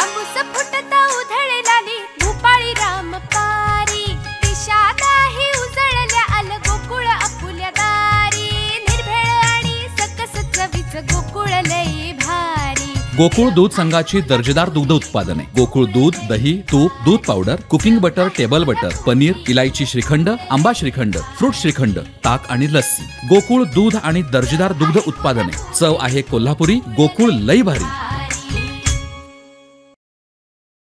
फुटता भूपाळी राम पारी. उजळल्या आल गोकुळ आपुल्या दारी. निर्भेळ आणि सकस चवीच गोकुळ लई भारी. गोकुळ दूध संघाची दर्जेदार दुग्ध उत्पादने. गोकुळ दूध दही तूप दूध powder cooking butter table butter paneer इलायची श्रीखंड आंबा श्रीखंड फ्रूट श्रीखंड ताक आणि लस्सी. गोकुळ दूध आणि दर्जेदार दुग्ध उत्पादने. चव आहे कोल्हापुरी गोकुळ लई भारी.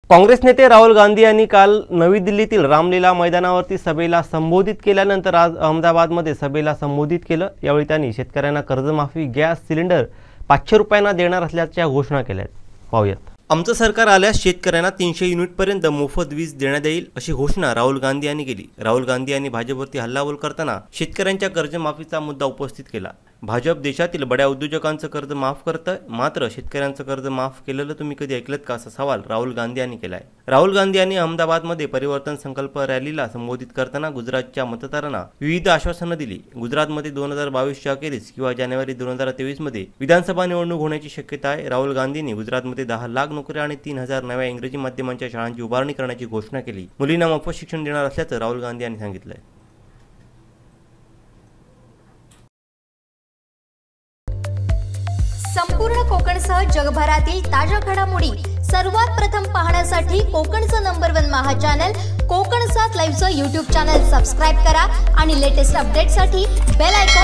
काँग्रेस नेते राहुल गांधी यांनी काल नवी दिल्लीतील रामलीला मैदानावरती सभेला संबोधित केल्यानंतर आज अहमदाबादमध्ये सभेला संबोधित केलं. यावेळी त्यांनी शेतकऱ्यांना कर्जमाफी गॅस सिलेंडर पाचशे रुपयांना देणार असल्याच्या घोषणा केल्या आहेत. पाहूयात. आमचं सरकार आल्यास शेतकऱ्यांना तीनशे युनिटपर्यंत मोफत वीज देण्यात येईल अशी घोषणा राहुल गांधी यांनी केली. राहुल गांधी यांनी भाजपवरती हल्लाबोल करताना शेतकऱ्यांच्या कर्जमाफीचा मुद्दा उपस्थित केला. भाजप देशातील बड्या उद्योजकांचं कर्ज माफ करतं मात्र शेतकऱ्यांचं कर्ज माफ केलेलं तुम्ही कधी ऐकलं का असा सवाल राहुल गांधी यांनी केलाय. राहुल गांधी यांनी अहमदाबादमध्ये परिवर्तन संकल्प रॅलीला संबोधित करताना गुजरातच्या मतदारांना विविध आश्वासनं दिली. गुजरातमध्ये दोन हजार बावीसच्या अखेरीस किंवा जानेवारी दोन हजार तेवीसमध्ये विधानसभा निवडणूक होण्याची शक्यता आहे. राहुल गांधींनी गुजरातमध्ये दहा लाख नोकऱ्या आणि तीन हजार नव्या इंग्रजी माध्यमांच्या शाळांची उभारणी करण्याची घोषणा केली. मुलींना मोफत शिक्षण देणार असल्याचं राहुल गांधी यांनी सांगितलंय. संपूर्ण कोकणसह जगभरातील ताज्या घडामोडी सर्वात प्रथम पाहण्यासाठी कोकणचं नंबर वन महा चॅनल कोकण सात लाईव्हचं यूट्यूब चॅनल सबस्क्राईब करा आणि लेटेस्ट अपडेटसाठी बेल आयकॉन